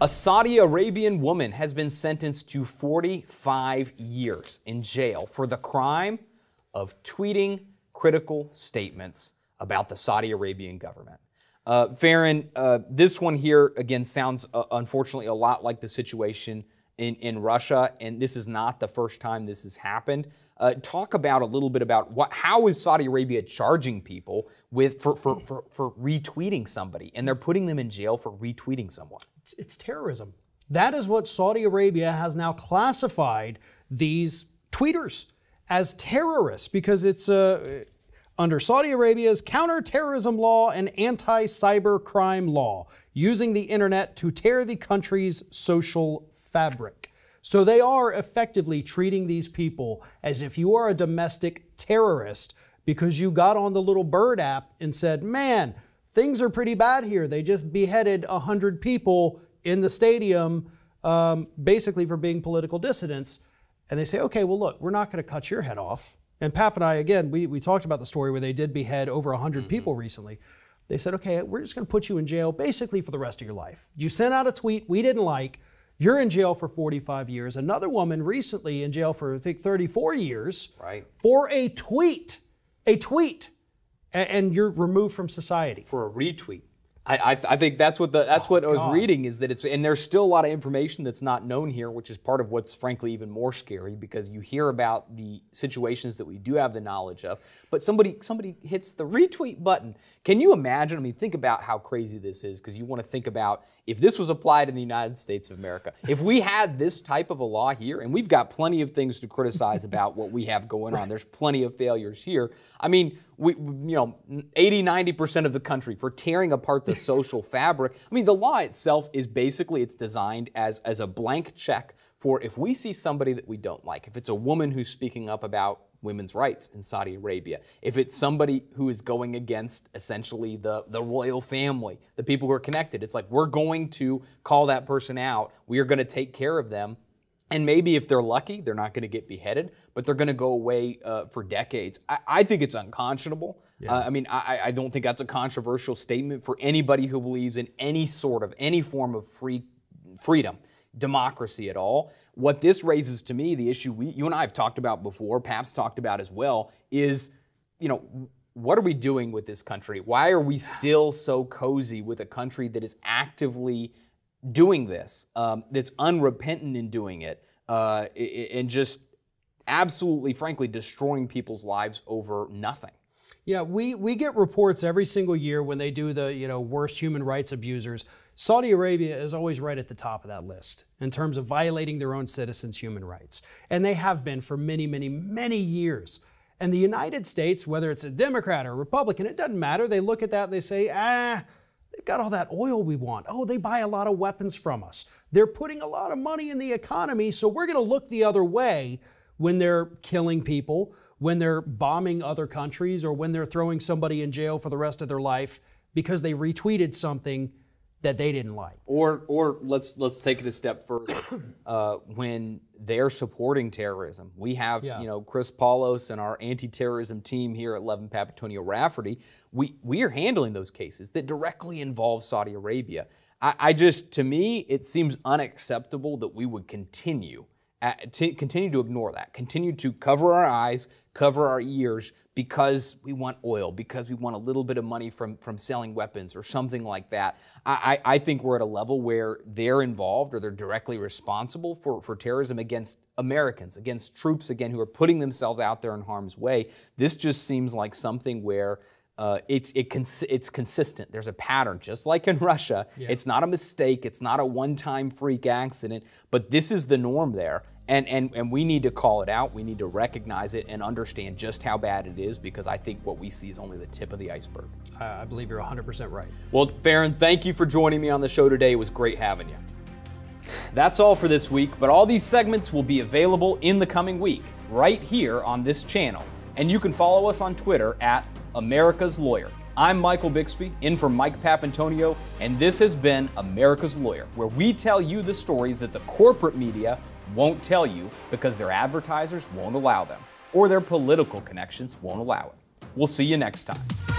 A Saudi Arabian woman has been sentenced to 45 years in jail for the crime of tweeting critical statements about the Saudi Arabian government. Uh, Farron, uh, this one here again sounds uh, unfortunately a lot like the situation in, in Russia, and this is not the first time this has happened. Uh, talk about a little bit about what, how is Saudi Arabia charging people with for, for, for, for retweeting somebody, and they're putting them in jail for retweeting someone. It's, it's terrorism. That is what Saudi Arabia has now classified these tweeters as terrorists because it's uh, under Saudi Arabia's counterterrorism law and anti cyber crime law, using the internet to tear the country's social fabric. So they are effectively treating these people as if you are a domestic terrorist because you got on the little bird app and said, man, things are pretty bad here. They just beheaded 100 people in the stadium, um, basically for being political dissidents. And they say, okay, well, look, we're not going to cut your head off. And Pap and I, again, we, we talked about the story where they did behead over 100 mm-hmm. people recently. They said, okay, we're just going to put you in jail basically for the rest of your life. You sent out a tweet we didn't like. You're in jail for 45 years. Another woman recently in jail for, I think, 34 years right. for a tweet. A tweet. And you're removed from society. For a retweet. I, I, I, think that's what the that's oh, what I was God. reading is that it's and there's still a lot of information that's not known here, which is part of what's frankly even more scary because you hear about the situations that we do have the knowledge of, but somebody somebody hits the retweet button. Can you imagine? I mean, think about how crazy this is because you want to think about if this was applied in the United States of America. If we had this type of a law here, and we've got plenty of things to criticize about what we have going on. There's plenty of failures here. I mean, we, you know, 80, 90% of the country for tearing apart the social fabric. I mean, the law itself is basically, it's designed as, as a blank check for if we see somebody that we don't like, if it's a woman who's speaking up about women's rights in Saudi Arabia, if it's somebody who is going against essentially the, the royal family, the people who are connected, it's like we're going to call that person out. We are going to take care of them. And maybe if they're lucky, they're not going to get beheaded, but they're going to go away uh, for decades. I, I, think it's unconscionable. Yeah. Uh, I mean, I, I, don't think that's a controversial statement for anybody who believes in any sort of, any form of free freedom, democracy at all. What this raises to me, the issue we, you and I have talked about before, Pap's talked about as well, is, you know, what are we doing with this country? Why are we still so cozy with a country that is actively doing this, um, that's unrepentant in doing it, uh, and just absolutely, frankly, destroying people's lives over nothing. Yeah, we, we get reports every single year when they do the you know worst human rights abusers. Saudi Arabia is always right at the top of that list in terms of violating their own citizens' human rights. And they have been for many, many, many years. And the United States, whether it's a Democrat or a Republican, it doesn't matter. They look at that and they say, ah, They've got all that oil we want. Oh, they buy a lot of weapons from us. They're putting a lot of money in the economy, so we're going to look the other way when they're killing people, when they're bombing other countries, or when they're throwing somebody in jail for the rest of their life because they retweeted something that they didn't like. Or, or let's let's take it a step further. Uh, when they're supporting terrorism, we have yeah. you know Chris Paulos and our anti-terrorism team here at Levin Papantonio Rafferty. We we are handling those cases that directly involve Saudi Arabia. I, I just to me it seems unacceptable that we would continue continue to ignore that, continue to cover our eyes, cover our ears because we want oil, because we want a little bit of money from, from selling weapons or something like that. I, I think we're at a level where they're involved or they're directly responsible for, for terrorism against Americans, against troops, again, who are putting themselves out there in harm's way. This just seems like something where uh, it's it cons- it's consistent. There's a pattern, just like in Russia. Yeah. It's not a mistake. It's not a one-time freak accident. But this is the norm there. And, and, and we need to call it out. We need to recognize it and understand just how bad it is because I think what we see is only the tip of the iceberg. I believe you're 100% right. Well, Farron, thank you for joining me on the show today. It was great having you. That's all for this week, but all these segments will be available in the coming week right here on this channel. And you can follow us on Twitter at America's Lawyer. I'm Michael Bixby, in for Mike Papantonio, and this has been America's Lawyer, where we tell you the stories that the corporate media won't tell you because their advertisers won't allow them or their political connections won't allow it. We'll see you next time.